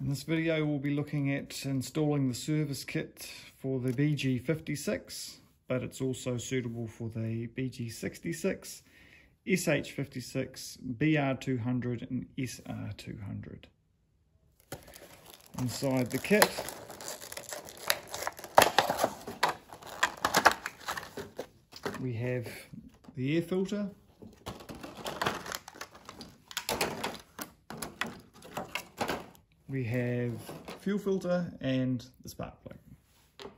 In this video we'll be looking at installing the service kit for the BG56 but it's also suitable for the BG66, SH56, BR200 and SR200. Inside the kit we have the air filter we have fuel filter and the spark plug.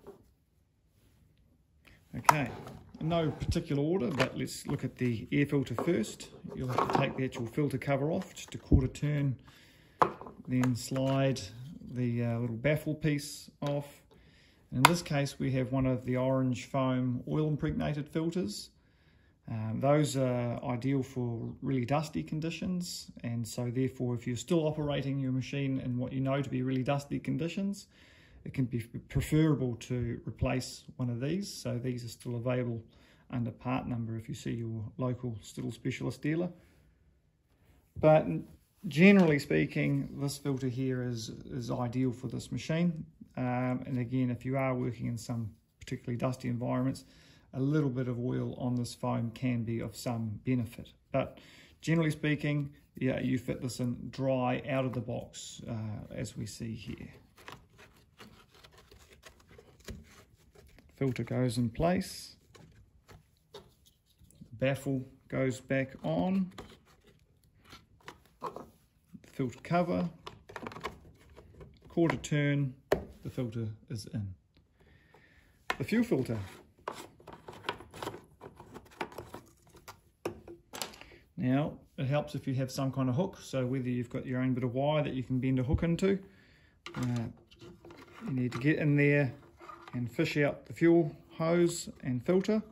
Okay, in no particular order, but let's look at the air filter first. You'll have to take the actual filter cover off, just a quarter turn, then slide the uh, little baffle piece off. In this case, we have one of the orange foam oil impregnated filters. Um, those are ideal for really dusty conditions and so therefore if you're still operating your machine in what you know to be really dusty conditions it can be preferable to replace one of these. So these are still available under part number if you see your local STIHL specialist dealer. But generally speaking this filter here is is ideal for this machine. Um, and again if you are working in some particularly dusty environments a little bit of oil on this foam can be of some benefit. But generally speaking, yeah, you fit this in dry out of the box uh, as we see here. Filter goes in place. Baffle goes back on. Filter cover. Quarter turn, the filter is in. The fuel filter Now, it helps if you have some kind of hook, so whether you've got your own bit of wire that you can bend a hook into, uh, you need to get in there and fish out the fuel hose and filter.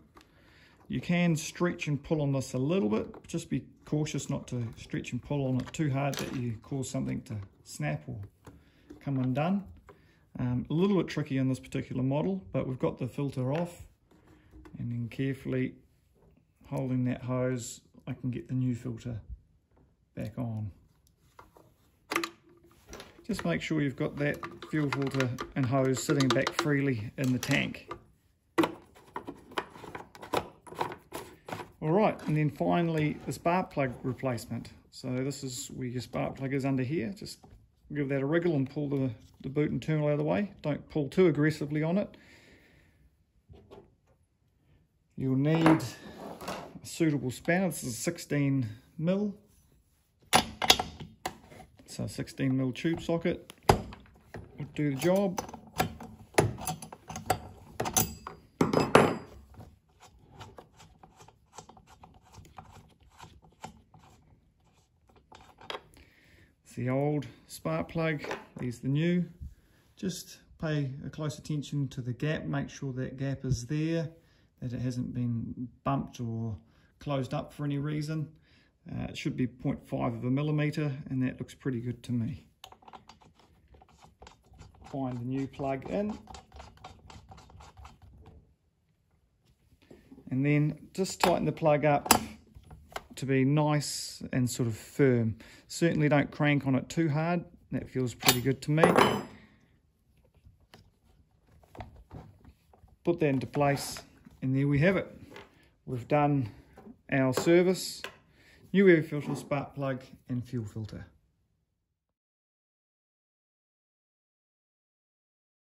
You can stretch and pull on this a little bit, just be cautious not to stretch and pull on it too hard that you cause something to snap or come undone. Um, a little bit tricky on this particular model, but we've got the filter off and then carefully holding that hose I can get the new filter back on. Just make sure you've got that fuel filter and hose sitting back freely in the tank. All right, and then finally the spark plug replacement. So this is where your spark plug is under here. Just give that a wriggle and pull the, the boot and terminal out of the way. Don't pull too aggressively on it. You'll need suitable spanner. This is a 16 mil. So 16 mil tube socket will do the job. It's the old spark plug, there's the new. Just pay a close attention to the gap, make sure that gap is there, that it hasn't been bumped or closed up for any reason. Uh, it should be 0.5 of a millimeter and that looks pretty good to me. Find the new plug in. And then just tighten the plug up to be nice and sort of firm. Certainly don't crank on it too hard. That feels pretty good to me. Put that into place and there we have it. We've done our service, new air filter, spark plug and fuel filter.